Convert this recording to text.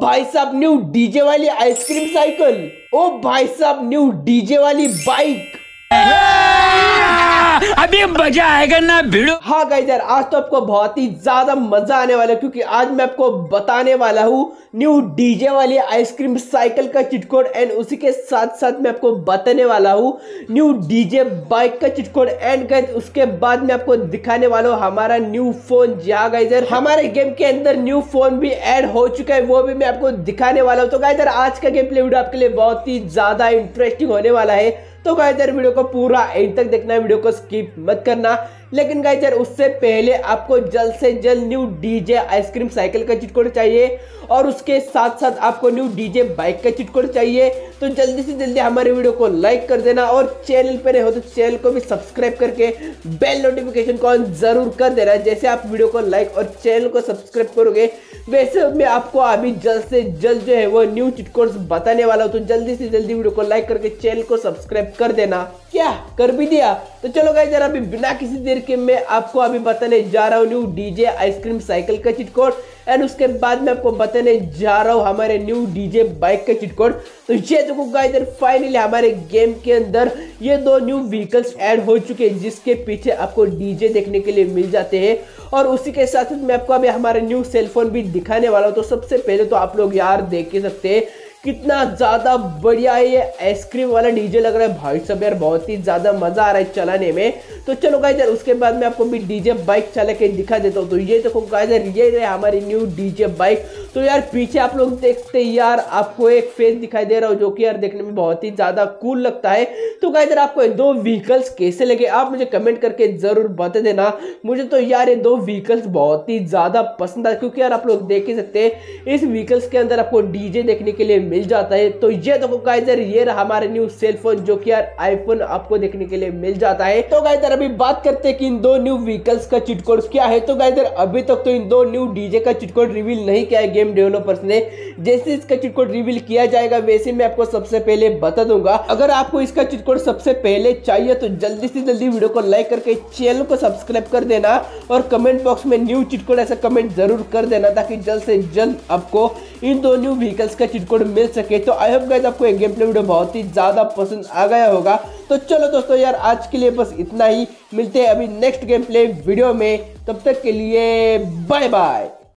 भाई साहब new DJ वाली आइसक्रीम साइकिल ओ भाई साहब न्यू डीजे वाली बाइक अभी मज़ा आएगा ना, भिड़ो। हाँ गाइज़ यार, आज तो आपको बहुत ही ज़्यादा मज़ा आने वाला है, क्योंकि आज मैं आपको बताने वाला हूँ न्यू डीजे वाली आइसक्रीम साइकिल का चिटकोड एंड उसी के साथ साथ मैं आपको बताने वाला हूँ न्यू डीजे बाइक का चिटकोड एंड गाइज़ उसके बाद मैं आपको दिखाने वाला हूँ हमारा न्यू फ़ोन जहाँ गाइज़ यार, हमारे गेम के अंदर न्यू फ़ोन भी एड हो चुका है, वो भी मैं आपको दिखाने वाला हूँ। तो गाइज़ यार, आज का गेम प्ले वीडियो आपके लिए बहुत ही ज़्यादा इंटरेस्टिंग होने वाला है। तो यार वीडियो को पूरा एंड तक देखना है वीडियो को स्किप मत करना। लेकिन गाइस यार, उससे पहले आपको जल्द से जल्द new DJ ice cream cycle का चिटकोड चाहिए और उसके साथ साथ आपको न्यू डीजे बाइक का चिटकोड चाहिए। तो जल्दी से जल्दी हमारे वीडियो को लाइक कर देना और चैनल पर हो तो चैनल को भी सब्सक्राइब करके बेल नोटिफिकेशन को ऑन ज़रूर कर देना। जैसे आप वीडियो को लाइक और चैनल को सब्सक्राइब करोगे, वैसे मैं आपको अभी जल्द से जल्द जो है वो न्यू चिटकोड बताने वाला हूँ। तो जल्दी से जल्दी वीडियो को लाइक करके चैनल को सब्सक्राइब कर देना। क्या? कर भी दिया। तो चलो गाइस जरा अभी बिना किसी देर के मैं आपको अभी बताने जा रहा हूँ new DJ ice cream cycle का चिटकोड। एंड उसके बाद मैं आपको बताने जा रहा हूँ हमारे न्यू डीजे बाइक का चिटकोड। तो ये देखो गाइस फाइनली हमारे गेम के अंदर ये दो न्यू व्हीकल्स ऐड हो चुके हैं, जिसके पीछे आपको डीजे देखने के लिए मिल जाते हैं। और उसी के साथ मैं आपको अभी हमारे न्यू सेलफोन भी दिखाने वाला हूँ। तो सबसे पहले तो आप लोग यार देख के सकते हैं कितना ज़्यादा बढ़िया है ये आइसक्रीम वाला डीजे लग रहा है। भाई सब यार, बहुत ही ज़्यादा मज़ा आ रहा है चलाने में। तो चलो गाइस यार, उसके बाद में आपको भी डीजे बाइक चला के दिखा देता हूँ। तो ये देखो गाइस यार, ये रहे हमारी न्यू डीजे बाइक तो यार, पीछे आप लोग देखते यार, आपको एक फेस दिखाई दे रहा हो, जो कि यार देखने में बहुत ही ज़्यादा कूल लगता है। तो गाइस यार, आपको दो व्हीकल्स कैसे लगे, आप मुझे कमेंट करके ज़रूर बता देना। मुझे तो यार ये दो व्हीकल्स बहुत ही ज़्यादा पसंद आए, क्योंकि यार आप लोग देख ही सकते हैं, इस व्हीकल्स के अंदर आपको डीजे देखने के लिए मिल जाता है। तो ये देखो गाइजर ये रहा हमारे न्यू सेल जो कि यार आईफोन आपको देखने के लिए मिल जाता है। तो गाइजर अभी बात करते हैं कि इन दो न्यू व्हीकल्स का चिटकोड क्या है। तो गाइजर अभी तक तो इन दो न्यू डीजे का चिटकोड रिवील नहीं किया है गेम डेवलपर्स ने। जैसे इसका चिटकोड रिवील किया जाएगा, वैसे मैं आपको सबसे पहले बता दूँगा। अगर आपको इसका चिटकोड सबसे पहले चाहिए तो जल्दी से जल्दी वीडियो को लाइक करके चैनल को सब्सक्राइब कर देना और कमेंट बॉक्स में न्यू चिटकोड ऐसा कमेंट ज़रूर कर देना, ताकि जल्द से जल्द आपको इन दो न्यू व्हीकल्स का चिटकोड मिल सके तो आई होप गाइस आपको गेम प्ले वीडियो बहुत ही ज़्यादा पसंद आ गया होगा। तो चलो दोस्तों यार, आज के लिए बस इतना ही। मिलते हैं अभी नेक्स्ट गेम प्ले वीडियो में। तब तक के लिए बाय बाय